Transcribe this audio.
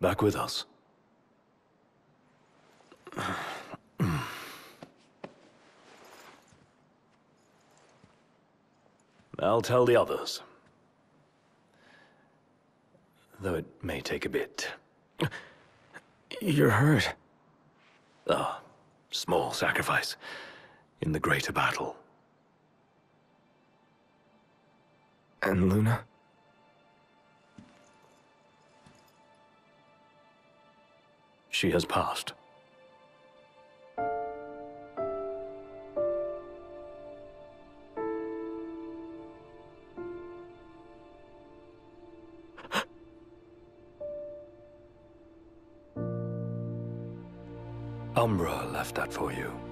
back with us. I'll tell the others. Though it may take a bit. You're hurt. Ah, small sacrifice in the greater battle. And Luna? She has passed. Umbra left that for you.